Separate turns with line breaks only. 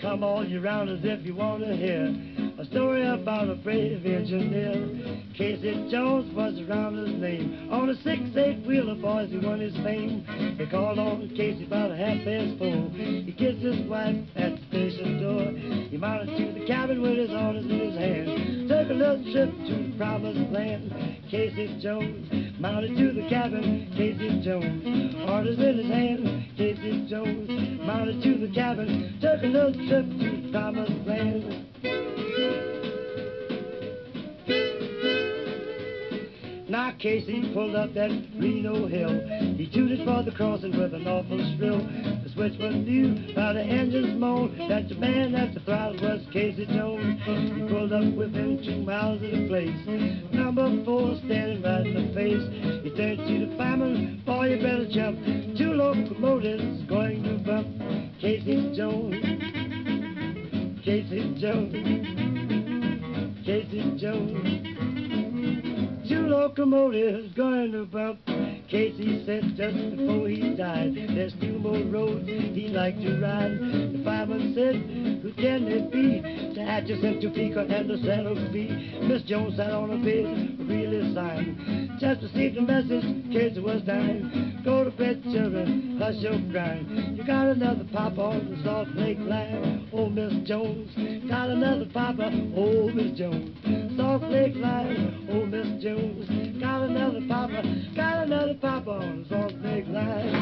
Come all you rounders if you want to hear a story about a brave engineer. Casey Jones was around his name. On a six-eight wheeler, boys, he won his fame. They called on Casey about a half past four. He kissed his wife at the station door. He mounted to the cabin with his orders in his hand. A trip to promised land. Casey Jones mounted to the cabin. Casey Jones, orders in his hand. Casey Jones mounted to the cabin. Took a little trip to promised land. Now Casey pulled up that Reno hill. He tooted for the crossing with an awful shrill. The switchman knew by the engine's moan that the man at the throttle was Casey Jones. He pulled up within two miles of the place. Number four standing right in the face. He turned to the fireman, boy, you better jump. Two locomotives going to bump. Casey Jones. Casey Jones. Casey Jones. Two locomotives going to bump. Casey said just before he died, there's two more roads he'd like to ride. The fireman said, who can it be? To Atchison, Topeka, and the Santa Fe. Miss Jones sat on a bed, really sighing. Just received a message, Casey was dying. Go to bed, children, hush your crying. You got another papa on the Salt Lake line. Oh, Miss Jones, got another papa, oh, Miss Jones. Salt Lake line, Jones, got another papa, got another papa on the Salt Lake line.